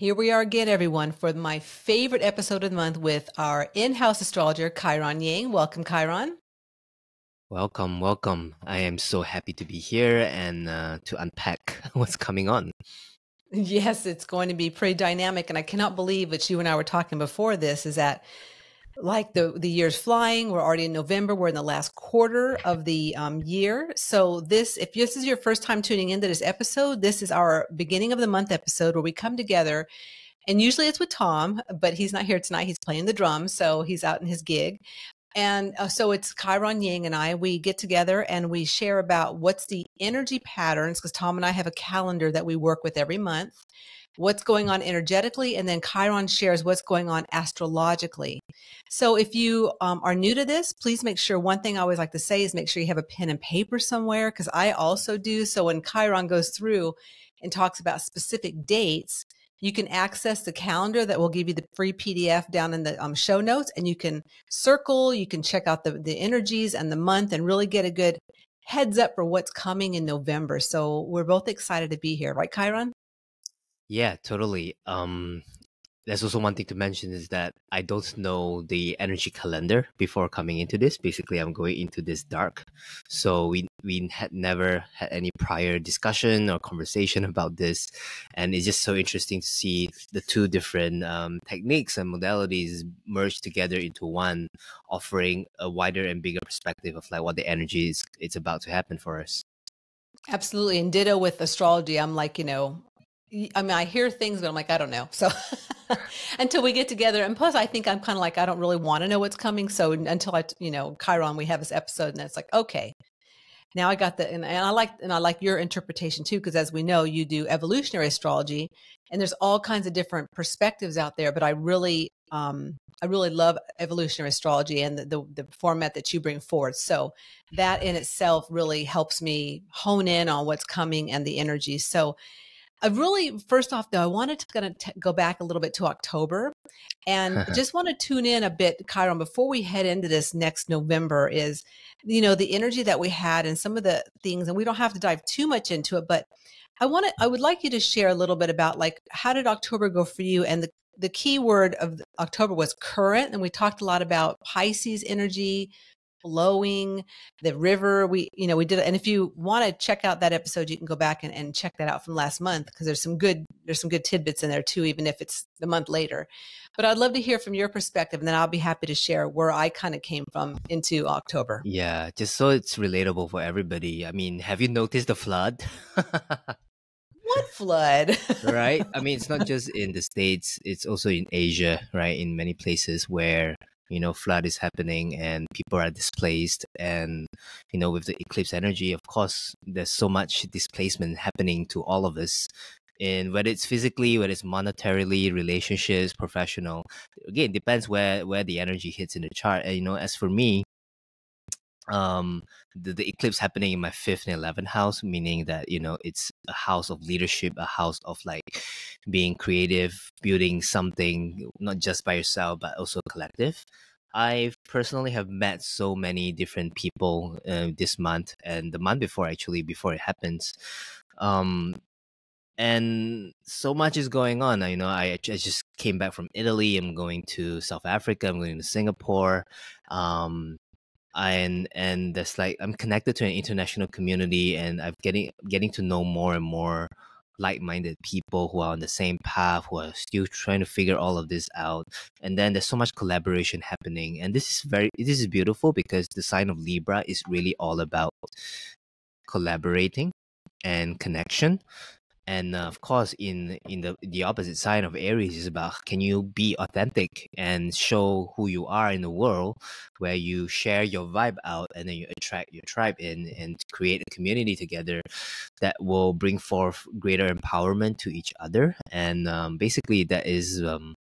Here we are again, everyone, for my favorite episode of the month with our in house astrologer, Chiron Yeng. Welcome, Chiron. Welcome, welcome. I am so happy to be here and uh, to unpack what's coming on. Yes, it's going to be pretty dynamic. And I cannot believe that you and I were talking before this is that like the the year's flying. We're already in november. We're in the last quarter of the um, year. So this if this is your first time tuning into this episode this is our beginning of the month episode where we come together. And usually it's with tom but he's not here tonight. He's playing the drums so he's out in his gig. And uh, so it's Chiron Yeng and I. We get together and we share about what's the energy patterns because Tom and I have a calendar that we work with every month what's going on energetically, and then Chiron shares what's going on astrologically. So if you um, are new to this, please make sure one thing I always like to say is make sure you have a pen and paper somewhere because I also do. So when Chiron goes through and talks about specific dates, you can access the calendar that will give you the free PDF down in the um, show notes, and you can circle, you can check out the, the energies and the month and really get a good heads up for what's coming in November. So we're both excited to be here, right, Chiron? Yeah, totally. Um, there's also one thing to mention is that I don't know the energy calendar before coming into this. Basically, I'm going into this dark, so we we had never had any prior discussion or conversation about this, and it's just so interesting to see the two different um, techniques and modalities merged together into one, offering a wider and bigger perspective of like what the energy is it's about to happen for us. Absolutely. And ditto with astrology. I'm like, you know, I mean, I hear things, but I'm like, I don't know. So until we get together, and plus, I think I'm kind of like, I don't really want to know what's coming. So until I, you know, Chiron, we have this episode, and it's like, okay, now I got the, and, and I like, and I like your interpretation too, because as we know, you do evolutionary astrology, and there's all kinds of different perspectives out there. But I really, um, I really love evolutionary astrology and the, the, the format that you bring forward. So that in itself really helps me hone in on what's coming and the energy. So I really, first off, though, I wanted to kind of t- go back a little bit to October and just want to tune in a bit, Chiron, before we head into this next November is, you know, the energy that we had and some of the things, and we don't have to dive too much into it, but I want to, I would like you to share a little bit about like, how did October go for you? And the, the key word of October was current. And we talked a lot about Pisces energy, flowing the river we you know we did and if you want to check out that episode you can go back and, and check that out from last month because there's some good there's some good tidbits in there too even if it's the month later. But i'd love to hear from your perspective and then i'll be happy to share where i kind of came from into october. Yeah just so it's relatable for everybody. I mean have you noticed the flood? What flood? Right? I mean it's not just in the states it's also in asia right? In many places where you know flood is happening and people are displaced and you know with the eclipse energy of course there's so much displacement happening to all of us. In whether it's physically whether it's monetarily relationships professional again depends where where the energy hits in the chart. And you know as for me um the, the eclipse happening in my fifth and 11th house meaning that you know it's a house of leadership a house of like being creative building something not just by yourself but also collective. I personally have met so many different people uh, this month and the month before actually before it happens. Um and so much is going on. You know I, I just came back from italy i'm going to south africa i'm going to singapore um and and that's like I'm connected to an international community, and I'm getting getting to know more and more like-minded people who are on the same path who are still trying to figure all of this out. And then there's so much collaboration happening and this is very this is beautiful because the sign of libra is really all about collaborating and connection and uh, of course in in the the opposite side of aries is about can you be authentic and show who you are in the world where you share your vibe out and then you attract your tribe in and create a community together that will bring forth greater empowerment to each other? And um, basically that is um,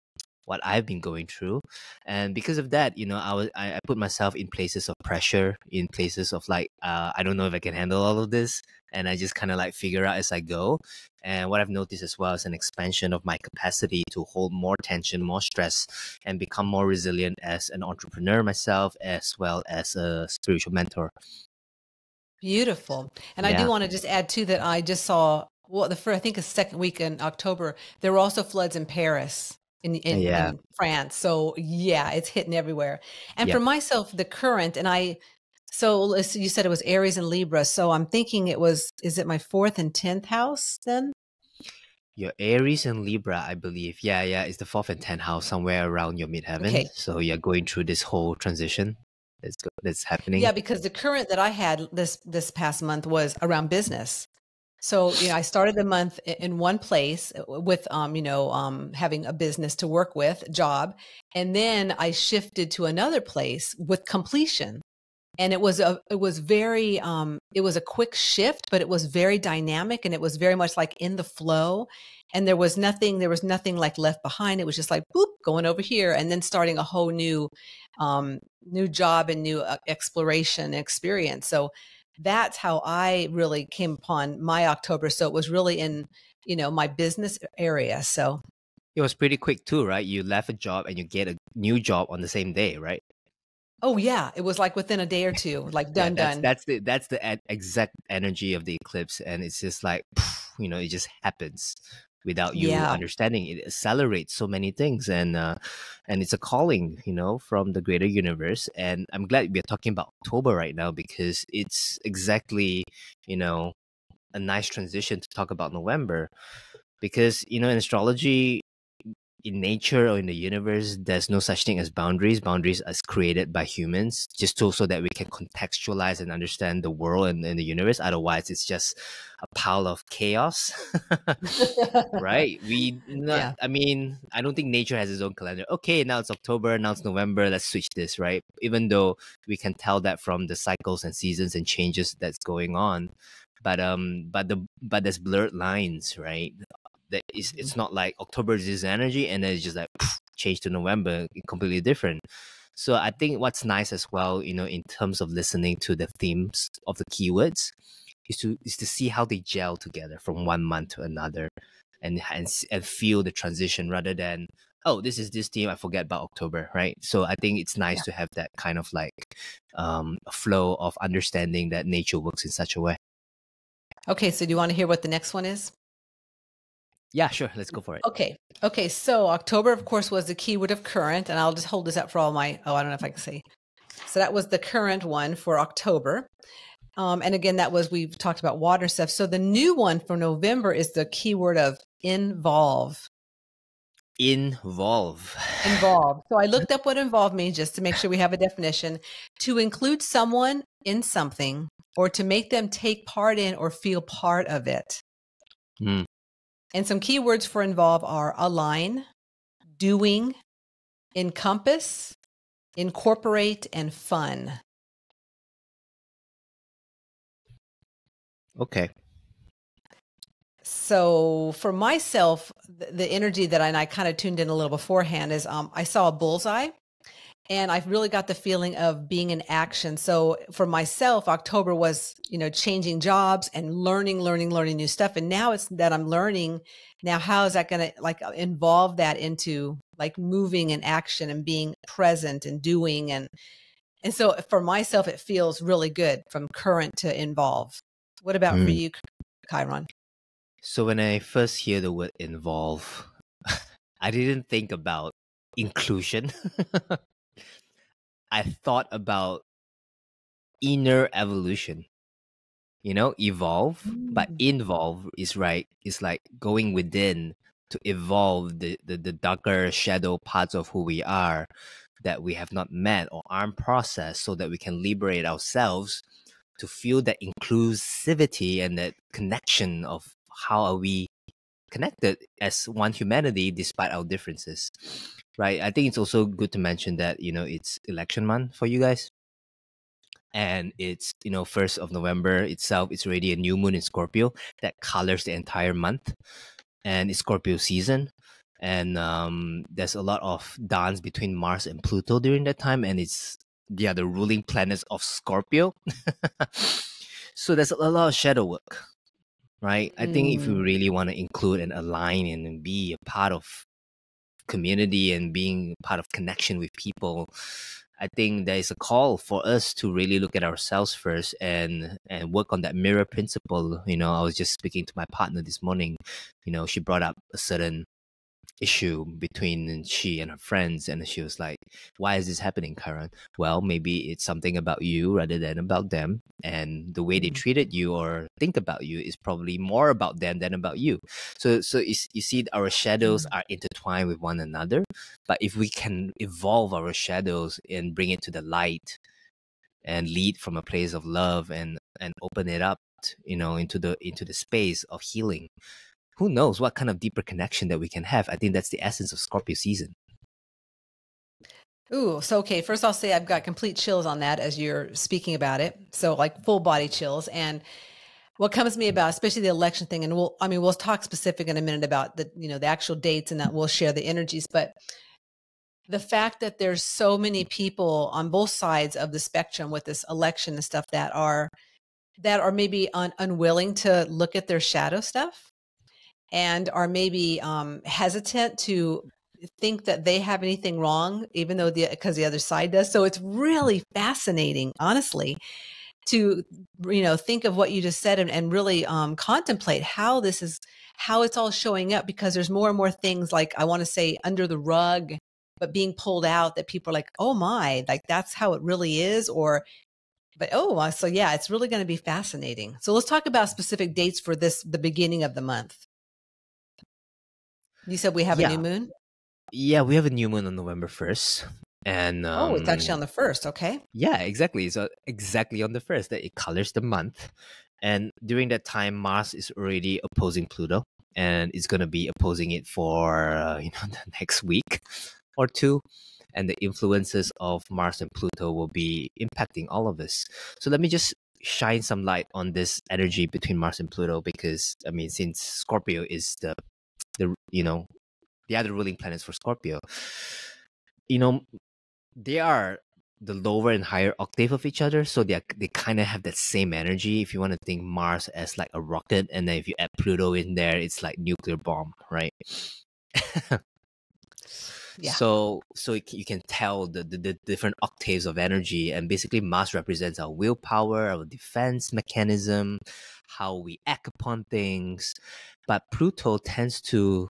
what I've been going through. And because of that, you know, I was I, I put myself in places of pressure, in places of like, uh, I don't know if I can handle all of this. And I just kind of like figure out as I go. And what I've noticed as well is an expansion of my capacity to hold more tension, more stress, and become more resilient as an entrepreneur myself, as well as a spiritual mentor. Beautiful. And yeah. I do want to just add too that I just saw well, the first, I think the second week in October, there were also floods in Paris. In, in, Yeah. in France. So yeah, it's hitting everywhere. And Yep. for myself, the current, and I, so you said it was Aries and Libra. So I'm thinking it was, is it my fourth and 10th house then? Your Aries and Libra, I believe. Yeah, yeah, it's the fourth and tenth house somewhere around your midheaven. Okay. So you're going through this whole transition that's that's happening. Yeah, because the current that I had this this past month was around business. So you know, I started the month in one place uh, with um, you know, um, having a business to work with, job, and then I shifted to another place with completion. And it was a it was very um it was a quick shift, but it was very dynamic and it was very much like in the flow. And there was nothing there was nothing like left behind. It was just like boop going over here and then starting a whole new um new job and new uh, exploration experience. So that's how I really came upon my October. So it was really in, you know, my business area. So It was pretty quick too, right? You left a job and you get a new job on the same day, right? oh yeah, it was like within a day or two, like Yeah, done that's, done. That's the that's the exact energy of the eclipse, and it's just like you know, it just happens without you Yeah. understanding. It accelerates so many things, and uh, and it's a calling, you know, from the greater universe. And I'm glad we're talking about October right now because it's exactly you know a nice transition to talk about November, because you know in astrology in nature or in the universe, there's no such thing as boundaries. Boundaries are created by humans just so, so that we can contextualize and understand the world and, and the universe. Otherwise, it's just a pile of chaos, right? We, not, Yeah. I mean, I don't think nature has its own calendar. Okay, now it's October, now it's November, let's switch this, right? Even though we can tell that from the cycles and seasons and changes that's going on. But um, but the but there's blurred lines, right? That it's, it's not like October is this energy and then it's just like change to November completely different. So I think what's nice as well, you know, in terms of listening to the themes of the keywords, is to is to see how they gel together from one month to another, and and and feel the transition rather than oh this is this theme I forget about October, right? So I think it's nice to have that kind of like um flow of understanding that nature works in such a way. okay, so do you want to hear what the next one is? Yeah, sure. Let's go for it. Okay. Okay. So October, of course, was the keyword of current, and I'll just hold this up for all my. Oh, I don't know if I can see. So that was the current one for October. Um, and again, that was we've talked about water stuff. So the new one for November is the keyword of involve. Involve. Involve. So I looked up what involve means just to make sure we have a definition. To include someone in something or to make them take part in or feel part of it. Mm. And some keywords for involve are align, doing, encompass, incorporate, and fun. Okay. So for myself, the, the energy that I, and I kind of tuned in a little beforehand is um, I saw a bullseye and I really got the feeling of being in action. So for myself, October was, you know, changing jobs and learning, learning, learning new stuff. And now it's that I'm learning. Now, how is that going to like involve that into like moving and action and being present and doing and and so for myself, it feels really good from current to involve. What about for Mm. you, Chiron? So when I first hear the word involve, I didn't think about inclusion. I thought about inner evolution. You know, evolve, but Mm. involve is right. It's like going within to evolve the, the, the darker shadow parts of who we are that we have not met or aren't processed so that we can liberate ourselves to feel that inclusivity and that connection of how are we connected as one humanity despite our differences right? I think it's also good to mention that you know it's election month for you guys. And it's you know first of november itself it's already a new moon in scorpio that colors the entire month. And it's scorpio season. And um, there's a lot of dance between mars and pluto during that time. And it's yeah the ruling planets of scorpio. So there's a lot of shadow work right? I think if we Mm. really want to include and align and be a part of community and being part of connection with people I think there is a call for us to really look at ourselves first and and work on that mirror principle. You know, I was just speaking to my partner this morning. You know, she brought up a certain issue between she and her friends and she was like why is this happening Karen well maybe it's something about you rather than about them and the way they mm-hmm. treated you or think about you is probably more about them than about you so so you, you see our shadows mm-hmm. are intertwined with one another but if we can evolve our shadows and bring it to the light and lead from a place of love and and open it up you know into the into the space of healing who knows what kind of deeper connection that we can have. I think that's the essence of Scorpio season. Ooh, so okay. First, I'll say I've got complete chills on that as you're speaking about it. So, like full body chills. And what comes to me about, especially the election thing, and we'll, I mean, we'll talk specific in a minute about the, you know, the actual dates and that we'll share the energies. But the fact that there's so many people on both sides of the spectrum with this election and stuff that are that are maybe un, unwilling to look at their shadow stuff and are maybe um, hesitant to think that they have anything wrong, even though the because the other side does. So it's really fascinating, honestly, to you know think of what you just said and, and really um, contemplate how this is how it's all showing up because there's more and more things like I want to say under the rug, but being pulled out that people are like, oh my, like that's how it really is, or but oh, uh, so yeah, it's really going to be fascinating. So let's talk about specific dates for this, the beginning of the month. You said we have yeah. a new moon? Yeah, we have a new moon on November 1st. And um, oh, it's actually on the 1st. Okay. Yeah, exactly. So exactly on the 1st that it colors the month. And during that time, Mars is already opposing Pluto and it's going to be opposing it for, uh, you know, the next week or two and the influences of Mars and Pluto will be impacting all of us. So let me just shine some light on this energy between Mars and Pluto because I mean since Scorpio is the the you know the other ruling planets for Scorpio, you know, they are the lower and higher octave of each other, so they are, they kind of have that same energy. If you want to think Mars as like a rocket, and then if you add Pluto in there, it's like nuclear bomb, right? yeah. So so you can tell the, the, the different octaves of energy, and basically Mars represents our willpower, our defense mechanism, how we act upon things, but Pluto tends to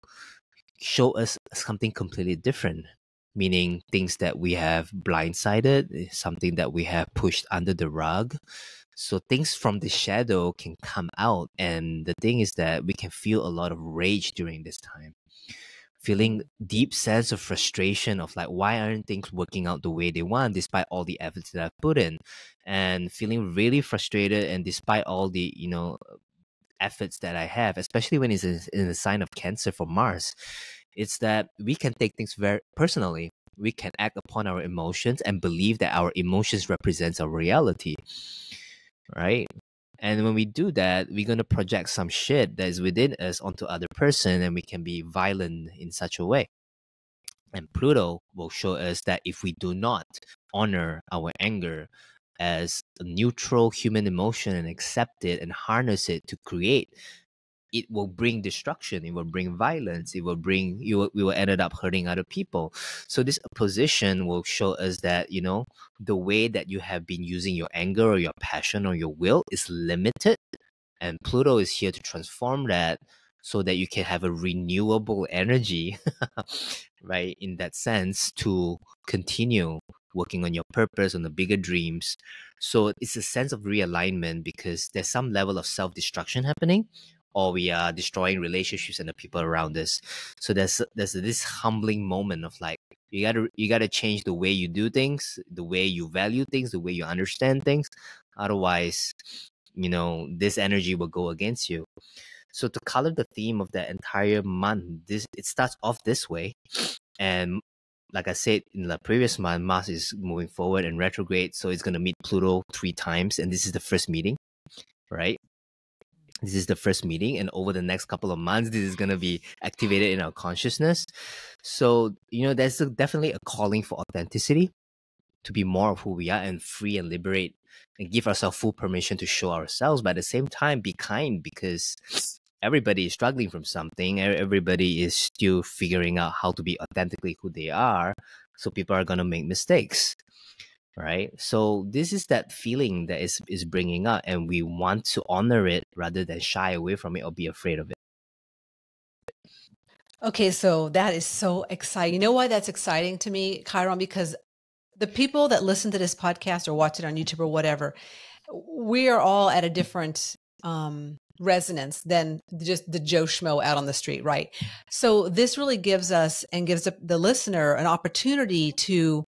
show us something completely different, meaning things that we have blindsided, eh, something that we have pushed under the rug. So things from the shadow can come out. And the thing is that we can feel a lot of rage during this time. Feeling deep sense of frustration of like why aren't things working out the way they want despite all the efforts that I've put in, and feeling really frustrated and despite all the you know efforts that I have, especially when it's in the sign of Cancer for Mars, it's that we can take things very personally. We can act upon our emotions and believe that our emotions represents our reality, right? And when we do that, we're gonna project some shit that is within us onto other person, and we can be violent in such a way. And Pluto will show us that if we do not honor our anger, as a neutral human emotion and accept it and harness it to create it will bring destruction it will bring violence it will bring you will, we will end up hurting other people so this position will show us that you know the way that you have been using your anger or your passion or your will is limited and pluto is here to transform that so that you can have a renewable energy right in that sense to continue working on your purpose, on the bigger dreams. So it's a sense of realignment because there's some level of self destruction happening, or we are destroying relationships and the people around us. So there's there's this humbling moment of like you gotta you gotta change the way you do things, the way you value things, the way you understand things. Otherwise, you know this energy will go against you. So to color the theme of the entire month, this it starts off this way, and like I said in the previous month, Mars is moving forward and retrograde, so it's to meet Pluto three times, and this is the first meeting, right? This is the first meeting, and over the next couple of months, this is going to be activated in our consciousness. So, you know, there's a, definitely a calling for authenticity to be more of who we are and free and liberate and give ourselves full permission to show ourselves, but at the same time, be kind because everybody is struggling from something everybody is still figuring out how to be authentically who they are So people are going to make mistakes. Right. So this is that feeling that is, is bringing up, and we want to honor it rather than shy away from it or be afraid of it. Okay, so that is so exciting. You know why that's exciting to me, Chiron? Because the people that listen to this podcast or watch it on YouTube or whatever, we are all at a different um, resonance than just the Joe Schmo out on the street, right? So this really gives us and gives the listener an opportunity to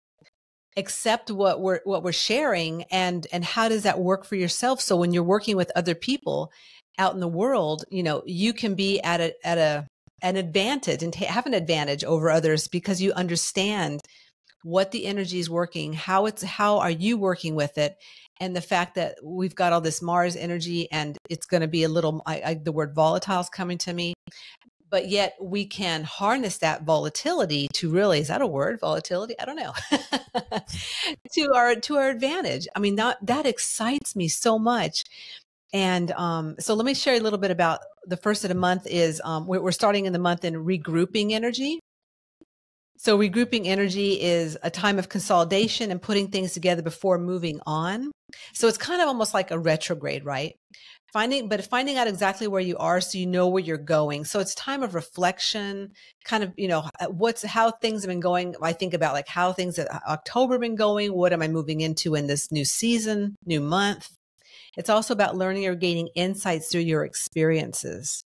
accept what we're what we're sharing and and how does that work for yourself so when you're working with other people out in the world you know you can be at a at a an advantage and have an advantage over others because you understand what the energy is working, how it's how are you working with it, and the fact that we've got all this Mars energy and it's going to be a little. I, I, the word volatile is coming to me, but yet we can harness that volatility to really is that a word volatility i don't know to our to our advantage i mean that that excites me so much and um, so let me share a little bit about the first of the month is um, we're starting in the month in regrouping energy. So regrouping energy is a time of consolidation and putting things together before moving on. So it's kind of almost like a retrograde, right? Finding, but finding out exactly where you are so you know where you're going. So it's time of reflection, kind of, you know, what's how things have been going. I think about like how things at October been going. What am I moving into in this new season, new month? It's also about learning or gaining insights through your experiences.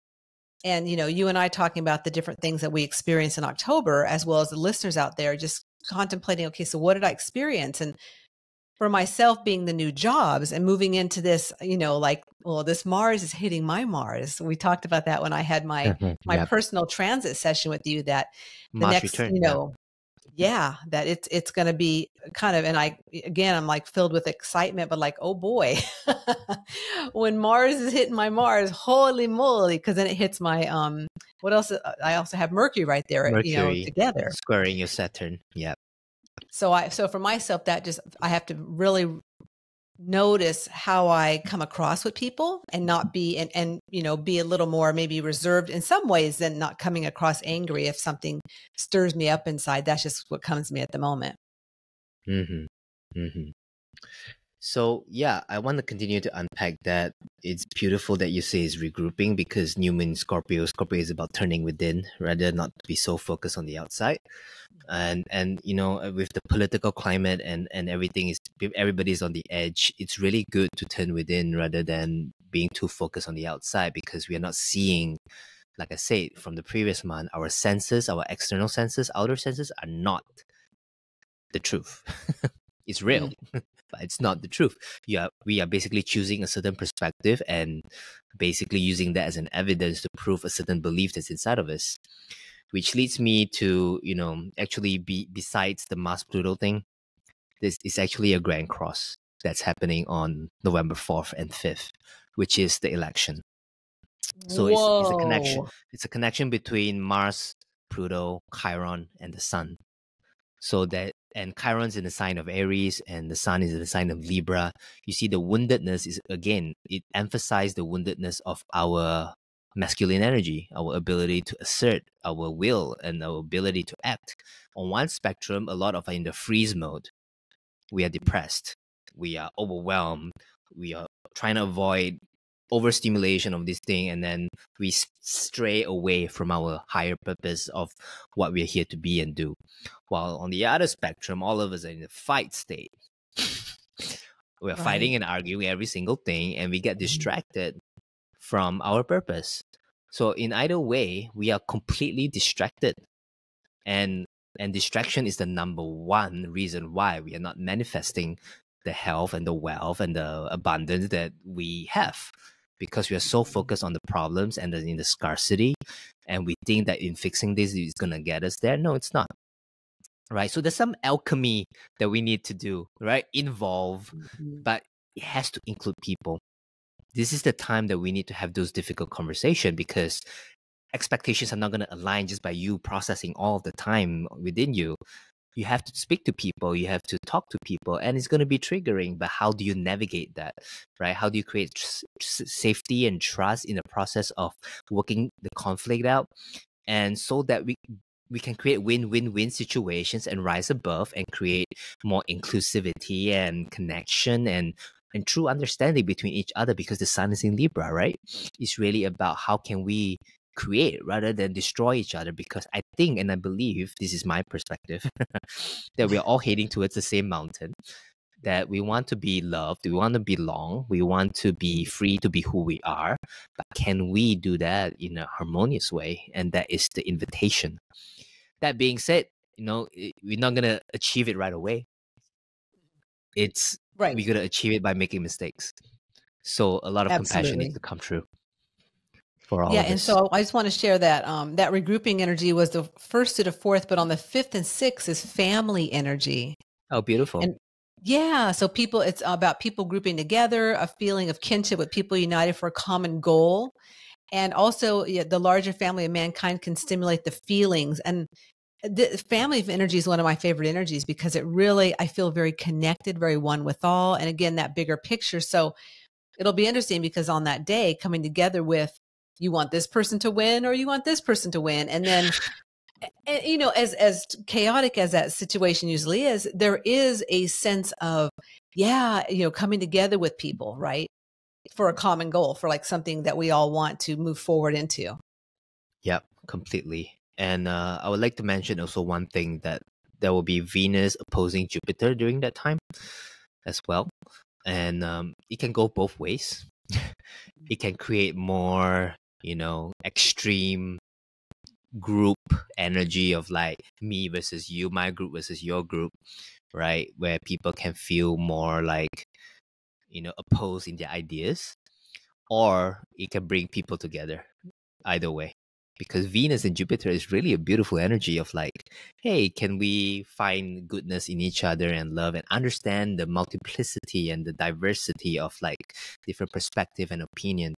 And, you know, you and I talking about the different things that we experience in October, as well as the listeners out there, just contemplating, okay, so what did I experience? And for myself being the new jobs and moving into this, you know, like, well, this Mars is hitting my Mars. We talked about that when I had my mm-hmm. my yep. personal transit session with you that the Mars next, return, you know, yeah that it's it's going to be kind of and i again i'm like filled with excitement but like oh boy when mars is hitting my mars holy moly because then it hits my um what else uh, i also have mercury right there mercury, you know together squaring your saturn yeah so i so for myself that just i have to really notice how I come across with people and not be and, and you know be a little more maybe reserved in some ways than not coming across angry if something stirs me up inside. That's just what comes to me at the moment. Mm-hmm. Mm-hmm. So yeah, I want to continue to unpack that. It's beautiful that you say it's regrouping because New Moon Scorpio, Scorpio is about turning within rather not to be so focused on the outside. And and you know, uh, with the political climate and and everything is everybody's on the edge. It's really good to turn within rather than being too focused on the outside because we are not seeing like I said from the previous month, our senses, our external senses, outer senses are not the truth. it's real. But it's not the truth. Are, we are basically choosing a certain perspective and basically using that as an evidence to prove a certain belief that's inside of us. Which leads me to, you know, actually be besides the Mars Pluto thing, this is actually a grand cross that's happening on November 4th and 5th, which is the election. So it's, it's, a connection. It's a connection between Mars, Pluto, Chiron, and the Sun. So that and Chiron's in the sign of Aries and the Sun is in the sign of Libra. You see, the woundedness is again, it emphasized the woundedness of our masculine energy, our ability to assert our will and our ability to act. On one spectrum, a lot of are in the freeze mode. We are depressed, we are overwhelmed, we are trying to avoid overstimulation of this thing and then we stray away from our higher purpose of what we're here to be and do. While on the other spectrum all of us are in the fight state. We're right. fighting and arguing every single thing and we get mm-hmm. distracted from our purpose. So in either way we are completely distracted. And and distraction is the number one reason why we are not manifesting the health and the wealth and the abundance that we have because we are so focused on the problems and in the scarcity and we think that in fixing this is going to get us there. No it's not right? So there's some alchemy that we need to do right? Involve mm-hmm. but it has to include people. This is the time that we need to have those difficult conversations because expectations are not going to align just by you processing all the time within you you have to speak to people you have to talk to people and it's going to be triggering but how do you navigate that right? How do you create tr- safety and trust in the process of working the conflict out? And so that we we can create win-win-win situations and rise above and create more inclusivity and connection and and true understanding between each other because the sun is in libra right? It's really about how can we create rather than destroy each other because i think and i believe this is my perspective that we're all heading towards the same mountain that we want to be loved, we want to belong, we want to be free to be who we are. But can we do that in a harmonious way? And that is the invitation. That being said, you know, we're not gonna achieve it right away. It's right. We're gonna achieve it by making mistakes. So a lot of Absolutely. compassion needs to come true for all. Yeah, and so I just want to share that um, that regrouping energy was the first to the fourth, but on the fifth and sixth is family energy. Oh, beautiful! And yeah. So people, it's about people grouping together, a feeling of kinship with people united for a common goal. And also, yeah, the larger family of mankind can stimulate the feelings. And the family of energy is one of my favorite energies because it really, I feel very connected, very one with all. And again, that bigger picture. So it'll be interesting because on that day, coming together with, you want this person to win or you want this person to win. And then and, you know as as chaotic as that situation usually is there is a sense of yeah you know coming together with people right? For a common goal for like something that we all want to move forward into. Yep completely. And uh, i would like to mention also one thing that there will be venus opposing jupiter during that time as well. And um, it can go both ways. It can create more you know extreme group energy of like me versus you, my group versus your group, right? Where people can feel more like, you know, opposed in their ideas, or it can bring people together. Either way because Venus and Jupiter is really a beautiful energy of like, hey, can we find goodness in each other and love and understand the multiplicity and the diversity of like different perspective and opinion.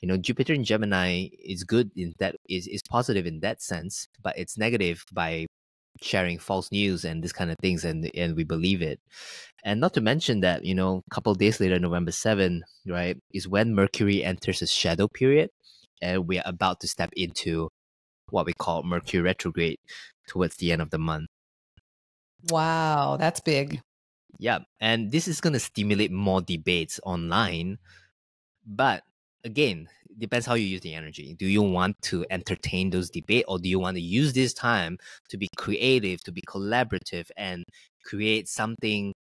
You know, Jupiter in Gemini is good in that is is positive in that sense, but it's negative by sharing false news and this kind of things and and we believe it and not to mention that you know a couple days later november 7 right is when mercury enters a shadow period and we are about to step into what we call Mercury retrograde towards the end of the month. Wow, that's big. Yeah, and this is going to stimulate more debates online. But again, depends how you use the energy. Do you want to entertain those debates or do you want to use this time to be creative, to be collaborative and create something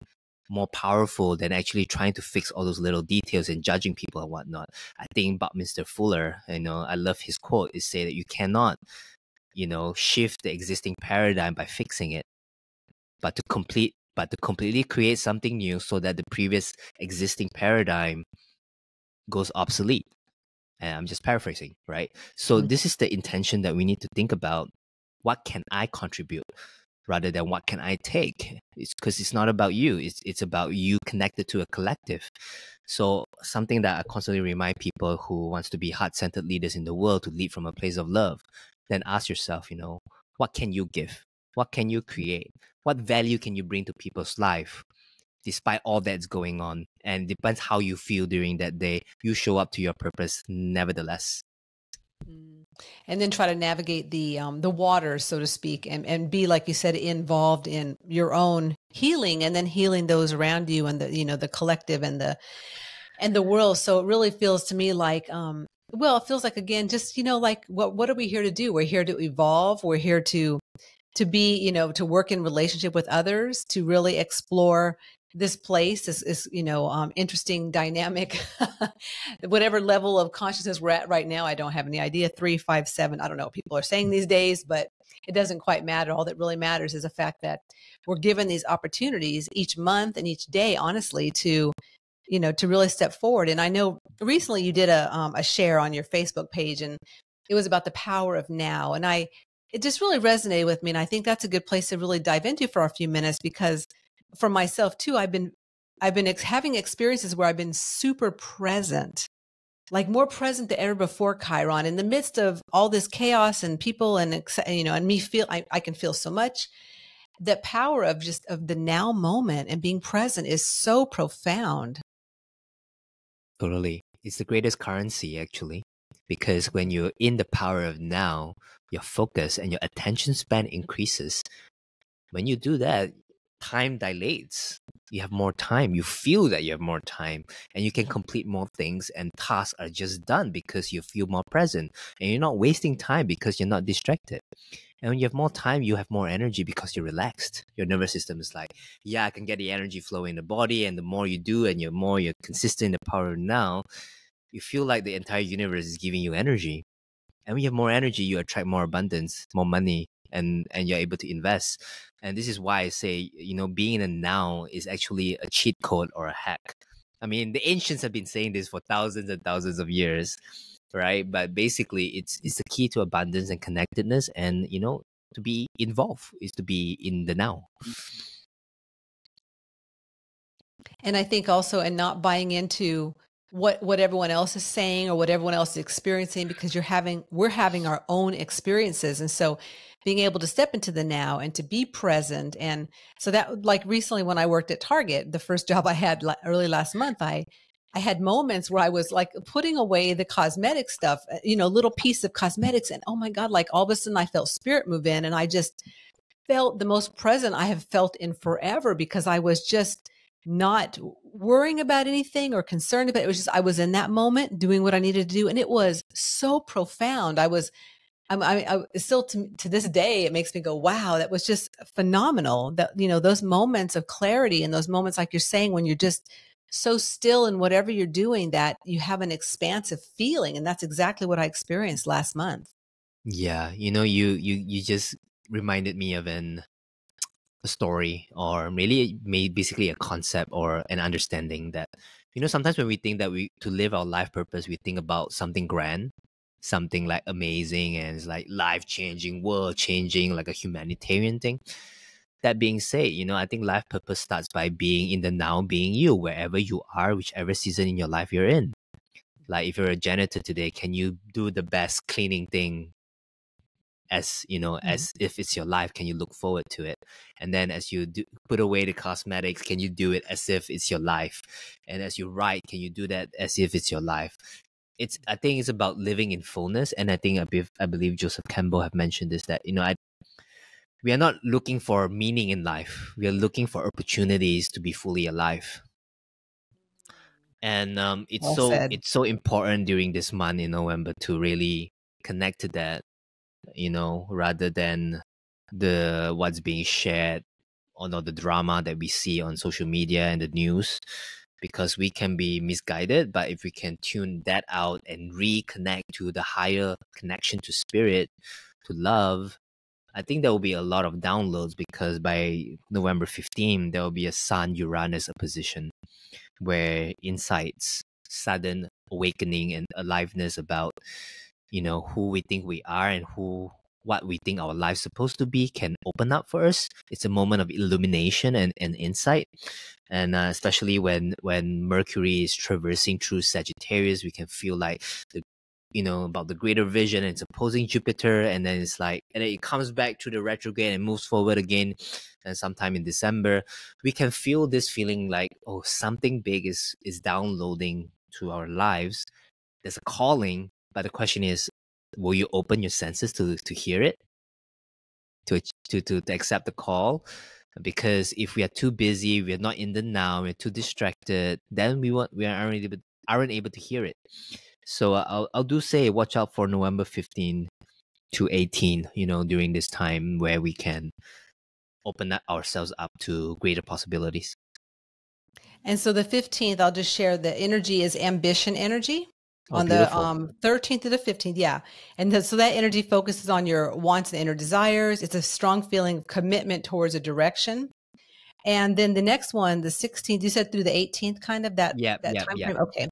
more powerful than actually trying to fix all those little details and judging people and whatnot. I think about Mr. Fuller, you know, I love his quote, is say that you cannot, you know, shift the existing paradigm by fixing it, but to complete but to completely create something new so that the previous existing paradigm goes obsolete. And I'm just paraphrasing, right? So mm-hmm. this is the intention that we need to think about. What can I contribute? Rather than what can I take. It's because it's not about you. It's it's about you connected to a collective. So something that I constantly remind people who wants to be heart-centered leaders in the world to lead from a place of love, then ask yourself, you know, what can you give? What can you create? What value can you bring to people's life? Despite all that's going on, and depends how you feel during that day, you show up to your purpose nevertheless. Mm. And then try to navigate the um, the waters, so to speak, and, and be like you said, involved in your own healing, and then healing those around you, and the you know the collective and the and the world. So it really feels to me like, um, well, it feels like again, just you know, like what what are we here to do? We're here to evolve. We're here to to be, you know, to work in relationship with others, to really explore this place is, you know um, interesting dynamic whatever level of consciousness we're at right now i don't have any idea. Three five seven i don't know what people are saying these days but it doesn't quite matter. All that really matters is the fact that we're given these opportunities each month and each day honestly to you know to really step forward. And i know recently you did a, um, a share on your facebook page and it was about the power of now and i it just really resonated with me and i think that's a good place to really dive into for a few minutes because for myself too, I've been I've been ex- having experiences where I've been super present, like more present than ever before. Chiron, in the midst of all this chaos and people, and you know, and me feel I, I can feel so much. The power of just of the now moment and being present is so profound. Totally, it's the greatest currency actually. because when you're in the power of now, your focus and your attention span increases. When you do that, time dilates. You have more time. You feel that you have more time and you can complete more things, and tasks are just done because you feel more present and you're not wasting time because you're not distracted. And when you have more time, you have more energy because you're relaxed. Your nervous system is like, yeah, I can get the energy flow in the body. And the more you do and you're more you're consistent in the power now, you feel like the entire universe is giving you energy. And when you have more energy, you attract more abundance, more money, and and you're able to invest. And this is why I say, you know, being in a now is actually a cheat code or a hack. I mean, the ancients have been saying this for thousands and thousands of years right? But basically, it's it's the key to abundance and connectedness, and you know, to be involved is to be in the now. And I think also, and not buying into what what everyone else is saying or what everyone else is experiencing, because you're having we're having our own experiences, and so being able to step into the now and to be present and so that like recently when i worked at target the first job i had early last month i I had moments where I was like putting away the cosmetic stuff, uh, you know, little piece of cosmetics. And oh my God, like all of a sudden I felt spirit move in and I just felt the most present I have felt in forever because I was just not worrying about anything or concerned about it. it was just I was in that moment doing what I needed to do. And it was so profound. I was I'm, I, I still to, to this day, it makes me go, wow, that was just phenomenal. That, you know, those moments of clarity and those moments, like you're saying, when you're just so still in whatever you're doing that you have an expansive feeling and that's exactly what i experienced last month yeah you know you you you just reminded me of an a story or really made basically a concept or an understanding that you know sometimes when we think that we to live our life purpose we think about something grand something like amazing and it's like life changing world changing like a humanitarian thing that being said, you know, I think life purpose starts by being in the now, being you, wherever you are, whichever season in your life you're in. Like if you're a janitor today, can you do the best cleaning thing as you know, mm-hmm. as if it's your life? Can you look forward to it? And then as you do, put away the cosmetics, can you do it as if it's your life? And as you write, can you do that as if it's your life? It's I think it's about living in fullness, and I think I believe, I believe Joseph Campbell have mentioned this that you know I we are not looking for meaning in life. We are looking for opportunities to be fully alive. And um, it's well so said. it's so important during this month in November to really connect to that, you know, rather than the what's being shared or not the drama that we see on social media and the news because we can be misguided but if we can tune that out and reconnect to the higher connection to spirit to love I think there will be a lot of downloads because by November 15, there will be a Sun Uranus opposition where insights, sudden awakening, and aliveness about you know who we think we are and who what we think our life's supposed to be can open up for us. It's a moment of illumination and, and insight. And uh, especially when when Mercury is traversing through Sagittarius, we can feel like the you know about the greater vision and it's opposing jupiter and then it's like and it comes back to the retrograde and moves forward again and sometime in december we can feel this feeling like oh something big is is downloading to our lives there's a calling but the question is will you open your senses to to hear it to to to, to accept the call because if we are too busy we're not in the now we're too distracted then we want we aren't able aren't able to hear it so uh, I'll I'll do say watch out for November 15 to 18, you know, during this time where we can open ourselves up to greater possibilities. And so the 15th, I'll just share the energy is ambition energy. Oh, on beautiful. the um, 13th to the 15th, yeah. And so that energy focuses on your wants and inner desires. It's a strong feeling of commitment towards a direction. And then the next one, the 16th, you said through the 18th, kind of that, yeah, that yep, time yep. frame. Okay.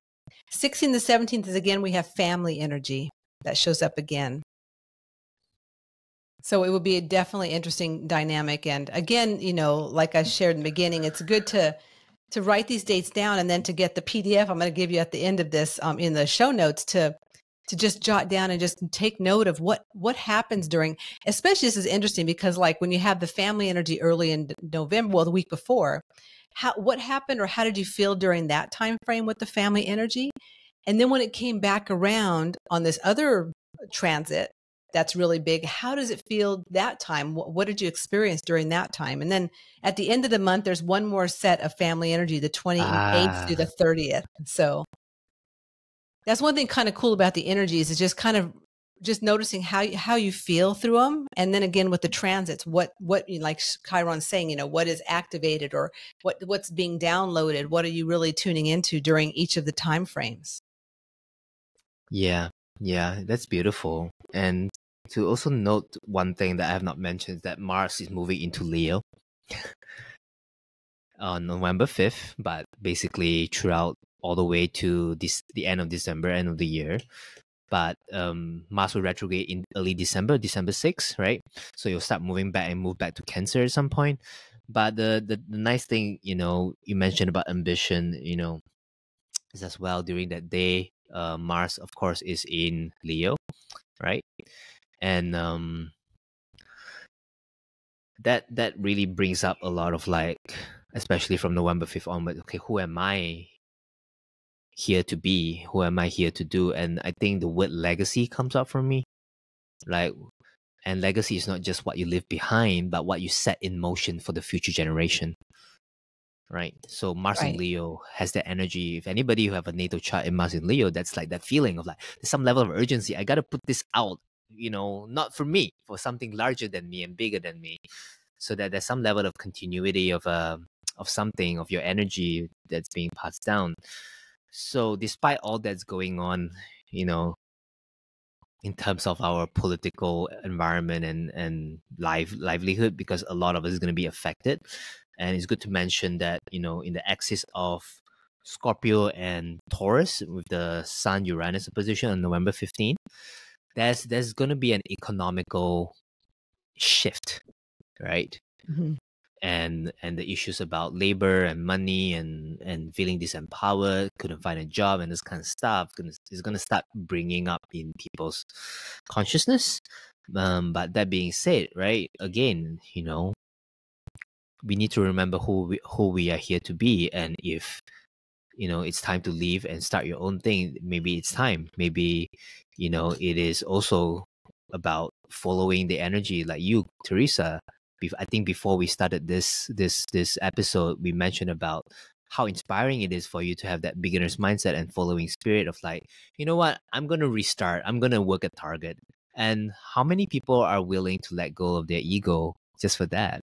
16 to 17th is again, we have family energy that shows up again. So it would be a definitely interesting dynamic. And again, you know, like I shared in the beginning, it's good to to write these dates down and then to get the PDF I'm going to give you at the end of this um, in the show notes to to just jot down and just take note of what what happens during especially this is interesting because like when you have the family energy early in November well the week before how what happened or how did you feel during that time frame with the family energy? And then when it came back around on this other transit, that's really big. How does it feel that time? What, what, did you experience during that time? And then at the end of the month, there's one more set of family energy, the 28th ah. through the 30th. So that's one thing kind of cool about the energies is just kind of just noticing how how you feel through them and then again with the transits what what like chiron's saying you know what is activated or what what's being downloaded what are you really tuning into during each of the time frames yeah yeah that's beautiful and to also note one thing that i have not mentioned that mars is moving into leo on november 5th but basically throughout all the way to this the end of december end of the year but um, Mars will retrograde in early December, December 6th, right? So you'll start moving back and move back to Cancer at some point. But the, the, the nice thing, you know, you mentioned about ambition, you know, is as well during that day, uh, Mars, of course, is in Leo, right? And um, that that really brings up a lot of like, especially from November 5th onward, okay, who am I here to be? Who am I here to do? And I think the word legacy comes up for me. Like, and legacy is not just what you leave behind, but what you set in motion for the future generation. Right. So Mars right. in Leo has that energy. If anybody who have a natal chart in Mars in Leo, that's like that feeling of like there's some level of urgency. I gotta put this out, you know, not for me, for something larger than me and bigger than me. So that there's some level of continuity of uh, of something of your energy that's being passed down. So, despite all that's going on, you know, in terms of our political environment and and live livelihood, because a lot of us is going to be affected, and it's good to mention that you know in the axis of Scorpio and Taurus with the Sun Uranus position on November 15th, there's there's going to be an economical shift, right? Mm-hmm. And and the issues about labor and money and and feeling disempowered couldn't find a job and this kind of stuff is going to start bringing up in people's consciousness. Um, but that being said right again you know we need to remember who we, who we are here to be. And if you know it's time to leave and start your own thing maybe it's time maybe you know it is also about following the energy like you teresa I think before we started this this this episode, we mentioned about how inspiring it is for you to have that beginner's mindset and following spirit of like, you know what, I'm gonna restart. I'm gonna work at Target. And how many people are willing to let go of their ego just for that?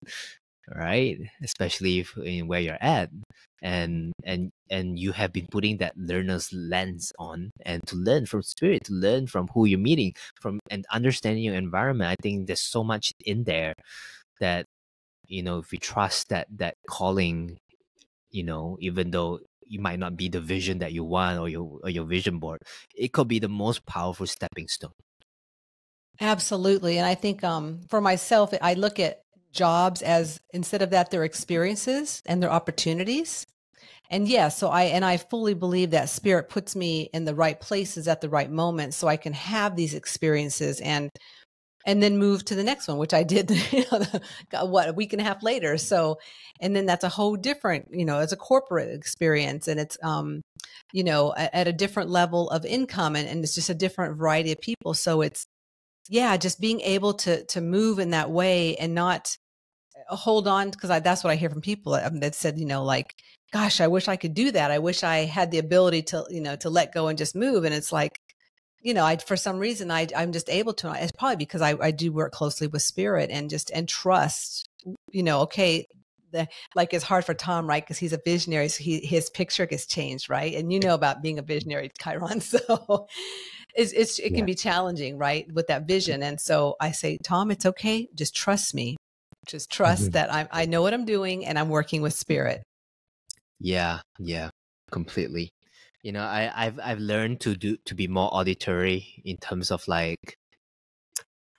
Right? Especially if, in where you're at. And and and you have been putting that learner's lens on and to learn from spirit, to learn from who you're meeting, from and understanding your environment. I think there's so much in there that you know if we trust that that calling you know even though you might not be the vision that you want or your or your vision board it could be the most powerful stepping stone absolutely and i think um for myself i look at jobs as instead of that their experiences and their opportunities and yeah so i and i fully believe that spirit puts me in the right places at the right moment so i can have these experiences and and then move to the next one, which I did, you know, what a week and a half later. So, and then that's a whole different, you know, it's a corporate experience and it's, um, you know, at, at a different level of income and, and it's just a different variety of people. So it's, yeah, just being able to, to move in that way and not uh, hold on. Cause I, that's what I hear from people um, that said, you know, like, gosh, I wish I could do that. I wish I had the ability to, you know, to let go and just move. And it's like, you know, I for some reason I I'm just able to. It's probably because I I do work closely with spirit and just and trust. You know, okay, the like it's hard for Tom, right? Because he's a visionary, so he his picture gets changed, right? And you know about being a visionary, Chiron. So it's it's it can yeah. be challenging, right, with that vision. And so I say, Tom, it's okay. Just trust me. Just trust mm-hmm. that I I know what I'm doing and I'm working with spirit. Yeah, yeah, completely you know i i've i've learned to do to be more auditory in terms of like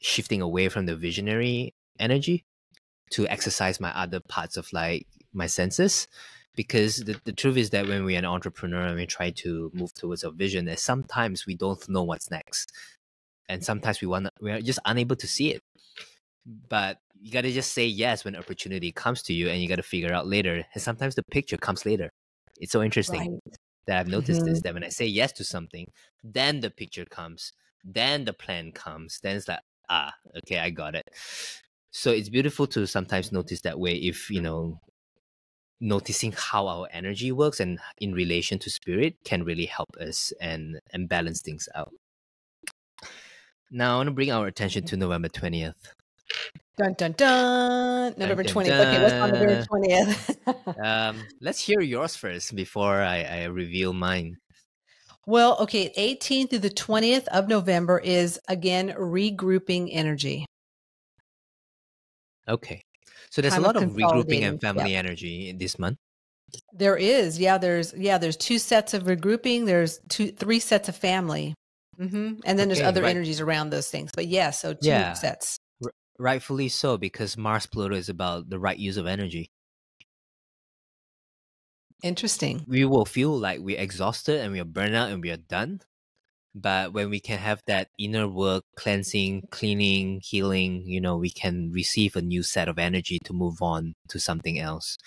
shifting away from the visionary energy to exercise my other parts of like my senses because the, the truth is that when we're an entrepreneur and we try to move towards a vision that sometimes we don't know what's next and sometimes we want we're just unable to see it but you got to just say yes when opportunity comes to you and you got to figure out later and sometimes the picture comes later it's so interesting right. that I've noticed Mm-hmm. this that when I say yes to something, then the picture comes, then the plan comes, then it's like, ah, okay, I got it. So it's beautiful to sometimes notice that way if, you know, noticing how our energy works and in relation to spirit can really help us and and balance things out. Now I want to bring our attention to November 20th. Dun dun dun. November twentieth. Okay, what's on November twentieth? Um, let's hear yours first before I, I reveal mine. well, okay, 18th through the 20th of November is again regrouping energy. Okay. So there's a lot of regrouping and family energy in this month. There is, yeah. There's, yeah. There's two sets of regrouping. There's two, three sets of family, hmm and then there's other right. energies around those things. But yeah, so two Yeah. sets. Rightfully so, because Mars Pluto is about the right use of energy. Interesting. We will feel like we're exhausted and we are burnt out and we are done. But when we can have that inner work, cleansing, cleaning, healing, you know, we can receive a new set of energy to move on to something else.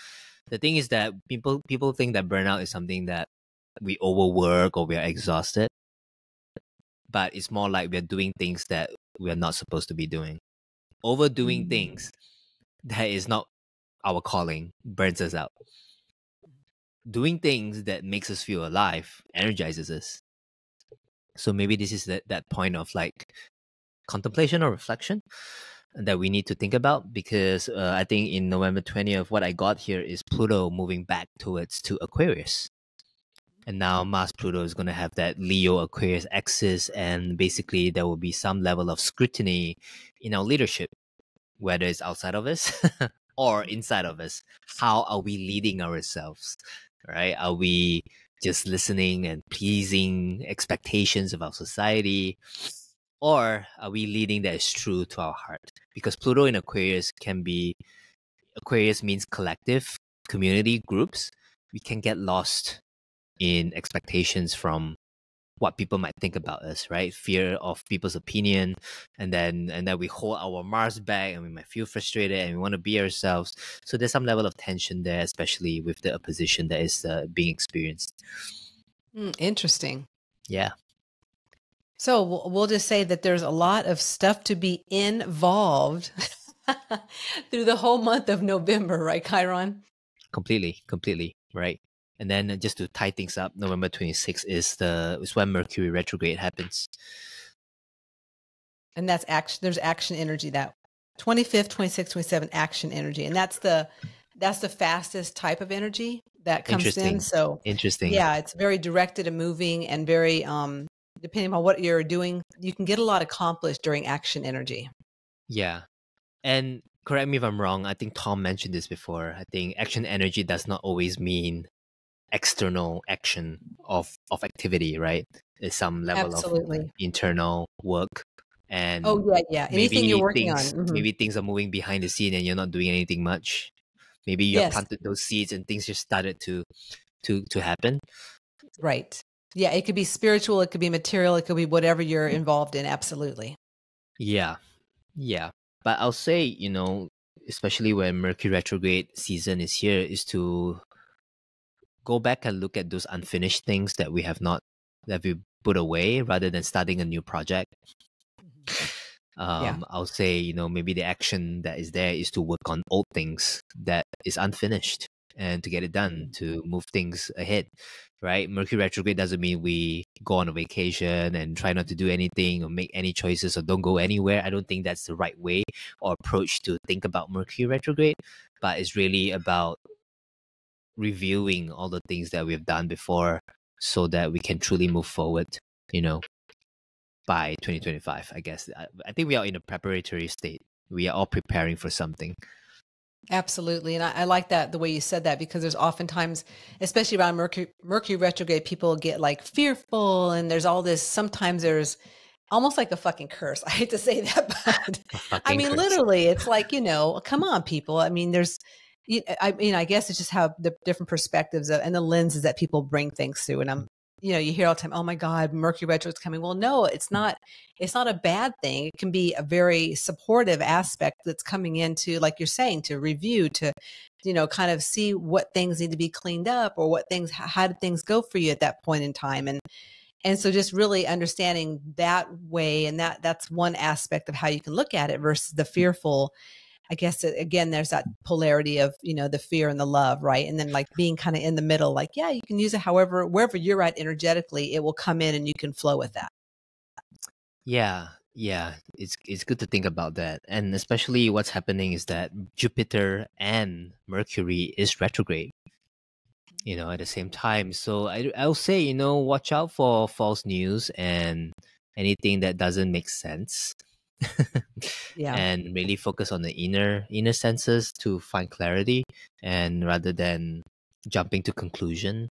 The thing is that people people think that burnout is something that we overwork or we are exhausted. But it's more like we're doing things that we are not supposed to be doing. Overdoing Mm. things that is not our calling burns us out. Doing things that makes us feel alive energizes us. So maybe this is that, that point of like contemplation or reflection that we need to think about because uh, I think in November 20th, what I got here is Pluto moving back towards to Aquarius. And now Mars Pluto is going to have that Leo Aquarius axis, and basically there will be some level of scrutiny in our leadership, whether it's outside of us or inside of us. How are we leading ourselves? Right? Are we just listening and pleasing expectations of our society? Or are we leading that is true to our heart? Because Pluto in Aquarius can be, Aquarius means collective, community, groups. We can get lost in expectations from what people might think about us, right? Fear of people's opinion, and then and then we hold our Mars back, and we might feel frustrated, and we want to be ourselves. So there's some level of tension there, especially with the opposition that is uh, being experienced. Mm, interesting. Yeah, So we'll, we'll just say that there's a lot of stuff to be involved through the whole month of November, right, Chiron? completely, completely, right. And then uh, just to tie things up, November 26th is the is when Mercury retrograde happens. And that's action. There's action energy that 25th, 26th, 27th action energy, and that's the that's the fastest type of energy that comes in. So Interesting. yeah, it's very directed and moving, and very um depending on what you're doing, you can get a lot accomplished during action energy. Yeah. And correct me if I'm wrong, I think Tom mentioned this before. I think action energy does not always mean external action of of activity, right? It's some level of Absolutely. internal work and Oh yeah, yeah. Anything maybe you're working things on. mhm. maybe things are moving behind the scene and you're not doing anything much. Maybe you Yes. planted those seeds and things just started to to to happen. Right. Yeah, it could be spiritual, it could be material, it could be whatever you're involved in. Absolutely. Yeah. Yeah. But I'll say, you know, especially when Mercury retrograde season is here, is to go back and look at those unfinished things that we have not that we put away rather than starting a new project. Um, I'll say, you know, maybe the action that is there is to work on old things that is unfinished and to get it done to move things ahead, right? Mercury retrograde doesn't mean we go on a vacation and try not to do anything or make any choices or don't go anywhere. I don't think that's the right way or approach to think about Mercury retrograde, but it's really about reviewing all the things that we've done before so that we can truly move forward, you know, by 2025, I guess. I, I think we are in a preparatory state. We are all preparing for something. Absolutely. And I, I like that the way you said that because there's oftentimes, especially around Mercury, Mercury retrograde, people get like fearful and there's all this. Sometimes there's almost like a fucking curse. I hate to say that, but I mean, curse. literally, it's like, you know, come on, people. I mean, there's, Eh, I mean, I guess it's just how the different perspectives of, and the lenses that people bring things through. And I'm, you know you hear all the time oh my god mercury retro is coming. Well no it's mm-hmm. not it's not a bad thing. It can be a very supportive aspect that's coming into like you're saying to review to you know kind of see what things need to be cleaned up or what things how did things go for you at that point in time and and so just really understanding that way and that that's one aspect of how you can look at it versus the mm-hmm. fearful I guess again, there's that polarity of you know the fear and the love, right? And then like being kind of in the middle, like yeah, you can use it however wherever you're at energetically, it will come in and you can flow with that. Yeah, yeah, it's it's good to think about that, and especially what's happening is that Jupiter and Mercury is retrograde. You know, at the same time, so I I'll say you know watch out for false news and anything that doesn't make sense yeah. and really focus on the inner inner senses to find clarity and rather than jumping to conclusion.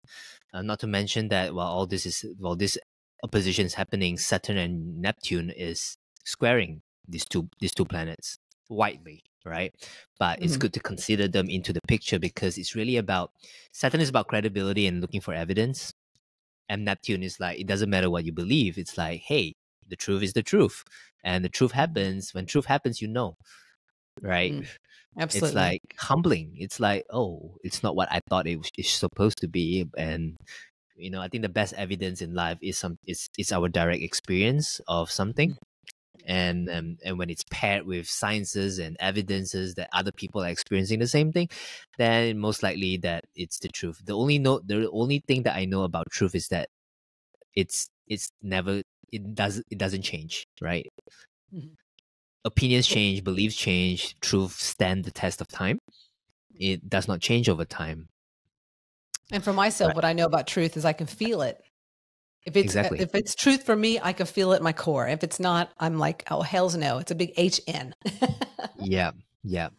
Uh, not to mention that while all this is while this opposition is happening saturn and neptune is squaring these two these two planets widely right? But mm-hmm. it's good to consider them into the picture because it's really about saturn is about credibility and looking for evidence and neptune is like it doesn't matter what you believe it's like hey the truth is the truth and the truth happens. When truth happens you know right? Mm, absolutely. it's like humbling. It's like oh it's not what i thought it was supposed to be and you know i think the best evidence in life is some is, is our direct experience of something. Mm. and um, and when it's paired with sciences and evidences that other people are experiencing the same thing then most likely that it's the truth. The only note the only thing that i know about truth is that it's it's never it does it doesn't change, right? Mm-hmm. Opinions change, beliefs change, truth stand the test of time. It does not change over time. And for myself, right. what I know about truth is I can feel it. If it's exactly. if it's truth for me, I can feel it in my core. If it's not, I'm like, oh hell's no. It's a big H N. yeah, yeah.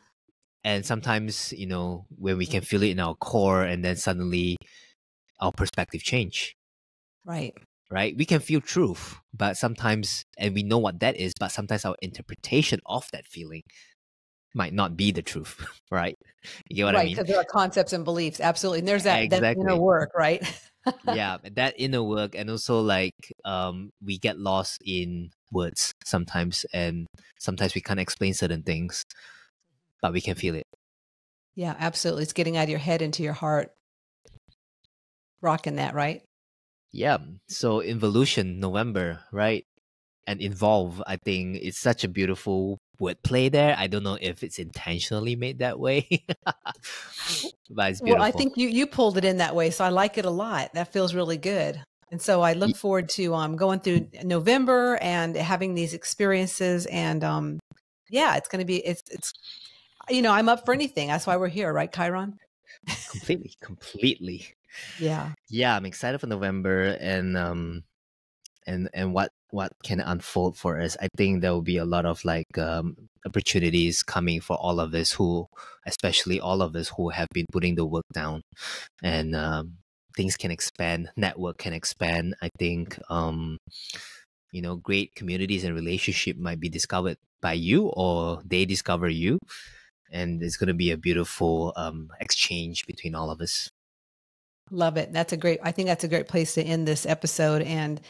And sometimes, you know, when we can feel it in our core and then suddenly our perspective change. Right right? We can feel truth, but sometimes, and we know what that is, but sometimes our interpretation of that feeling might not be the truth, right? You get what right, I mean? Because there are concepts and beliefs, absolutely. And there's that, exactly. that inner work, right? yeah, that inner work, and also like um, we get lost in words sometimes, and sometimes we can't explain certain things, but we can feel it. Yeah, absolutely. It's getting out of your head into your heart, rocking that, right? Yeah. So involution, November, right? And involve, I think it's such a beautiful wordplay there. I don't know if it's intentionally made that way, but it's beautiful. Well, I think you you pulled it in that way, so I like it a lot. That feels really good. And so I look forward to um, going through November and having these experiences. And um, yeah, it's going to be it's it's you know I'm up for anything. That's why we're here, right, Chiron? completely, completely. Yeah. Yeah, I'm excited for November and um and and what what can unfold for us. I think there will be a lot of like um opportunities coming for all of us who especially all of us who have been putting the work down and um things can expand, network can expand. I think um you know great communities and relationship might be discovered by you or they discover you and it's going to be a beautiful um, exchange between all of us Love it. That's a great I think that's a great place to end this episode and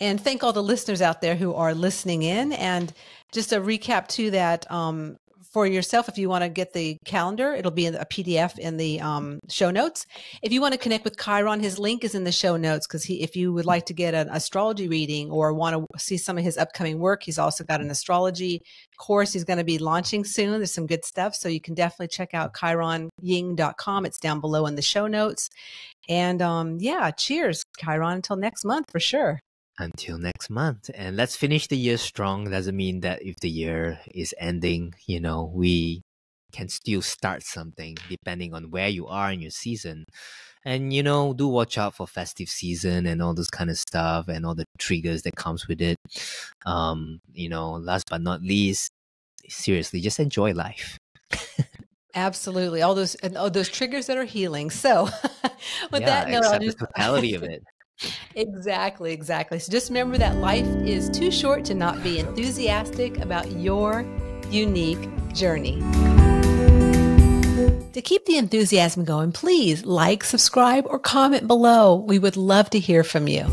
and thank all the listeners out there who are listening in and just a recap to that um, for yourself if you want to get the calendar it'll be in a pdf in the um, show notes. If you want to connect with chiron his link is in the show notes because he if you would like to get an astrology reading or want to see some of his upcoming work he's also got an astrology course he's going to be launching soon. There's some good stuff so you can definitely check out chironyeng.com it's down below in the show notes. And um, yeah cheers chiron. Until next month for sure until next month. And let's finish the year strong. Doesn't mean that if the year is ending, you know, we can still start something depending on where you are in your season. And you know, do watch out for festive season and all this kind of stuff and all the triggers that comes with it. Um, you know, last but not least, seriously, just enjoy life. Absolutely, all those and all those triggers that are healing. So, with yeah, that note, just the totality of it exactly, exactly. So just remember that life is too short to not be enthusiastic about your unique journey. To keep the enthusiasm going, please like, subscribe, or comment below. We would love to hear from you.